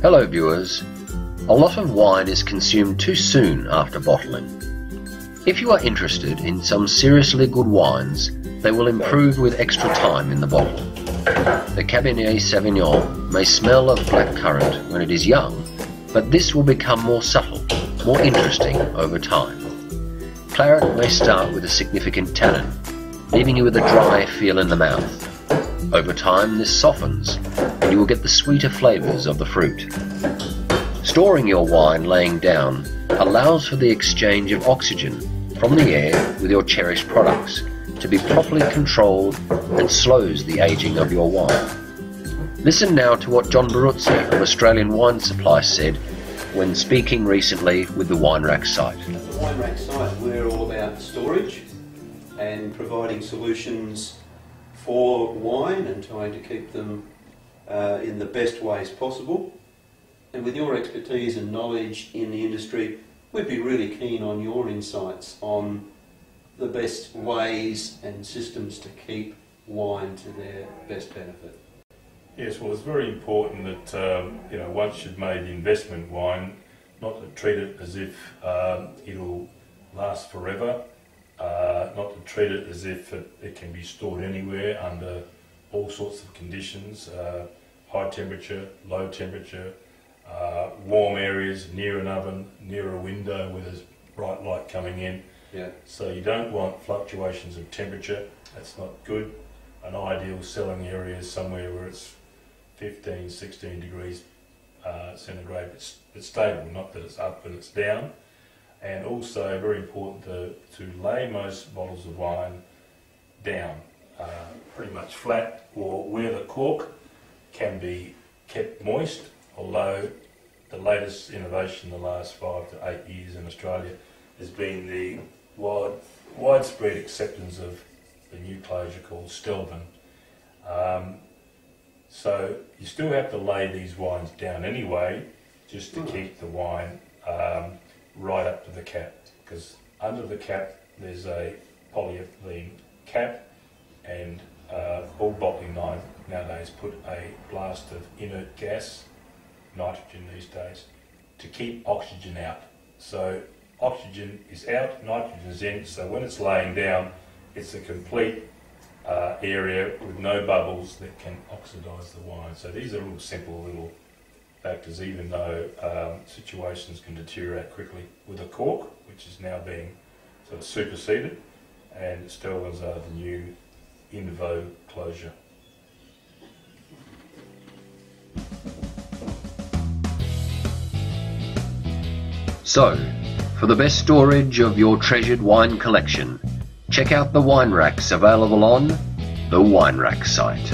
Hello viewers. A lot of wine is consumed too soon after bottling. If you are interested in some seriously good wines, they will improve with extra time in the bottle. The Cabernet Sauvignon may smell of blackcurrant when it is young, but this will become more subtle, more interesting over time. Claret may start with a significant tannin, leaving you with a dry feel in the mouth. Over time, this softens, and you will get the sweeter flavours of the fruit. Storing your wine laying down allows for the exchange of oxygen from the air with your cherished products to be properly controlled and slows the aging of your wine. Listen now to what John Baruzzi of Australian Wine Supply said when speaking recently with the Wine Rack site. The Wine Rack site, we're all about storage and providing solutions for wine and trying to keep them uh, in the best ways possible. And with your expertise and knowledge in the industry, we'd be really keen on your insights on the best ways and systems to keep wine to their best benefit. Yes, well, it's very important that um, you know once you've made the investment wine, not to treat it as if um, it'll last forever, uh, not to treat it as if it, it, can be stored anywhere under all sorts of conditions, uh, high temperature, low temperature, uh, warm areas, near an oven, near a window where there's bright light coming in. Yeah. So you don't want fluctuations of temperature. That's not good. An ideal selling area is somewhere where it's 15, 16 degrees uh, centigrade. It's, it's stable, not that it's up and it's down. And also very important to, to lay most bottles of wine down, uh, pretty much flat, or where the cork can be kept moist although the latest innovation in the last five to eight years in Australia has been the wide, widespread acceptance of the new closure called Stelvin. Um, so you still have to lay these wines down anyway, just to keep the wine um, right up to the cap, because under the cap there's a polyethylene cap, and uh, all bottling lines nowadays put a blast of inert gas nitrogen these days to keep oxygen out. So oxygen is out, nitrogen is in, so when it's laying down, it's a complete uh, area with no bubbles that can oxidise the wine. So these are all simple little factors, even though um, situations can deteriorate quickly with a cork, which is now being sort of superseded, and Stelvins are the new in vogue closure. So, for the best storage of your treasured wine collection, check out the wine racks available on the Wine Rack site.